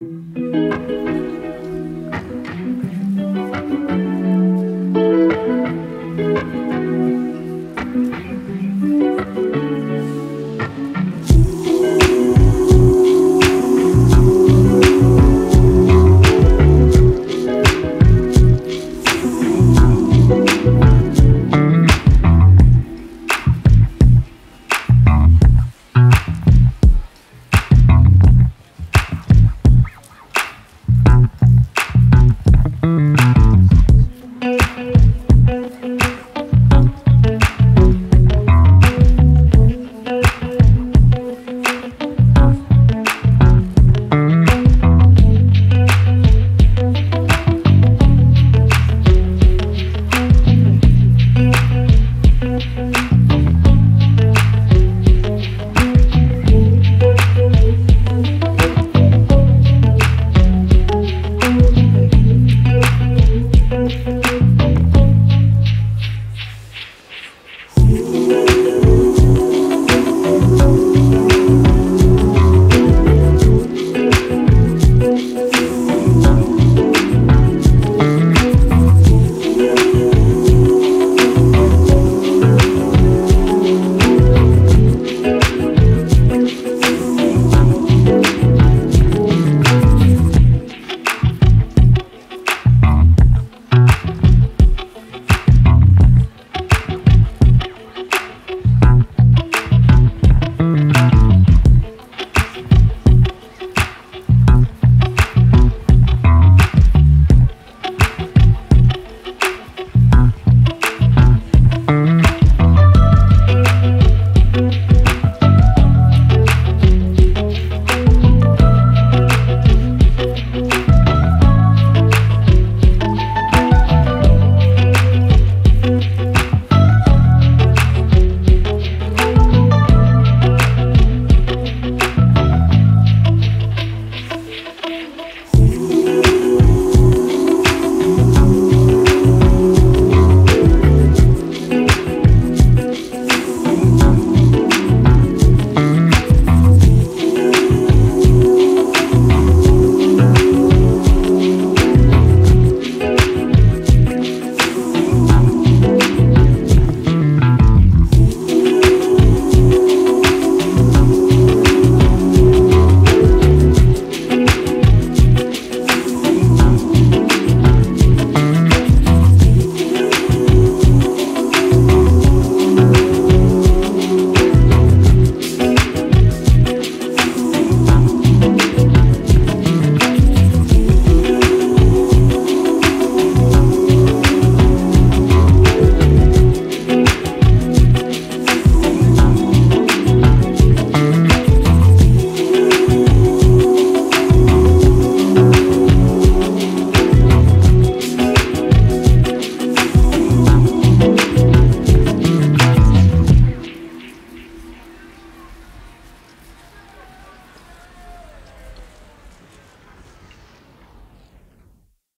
Música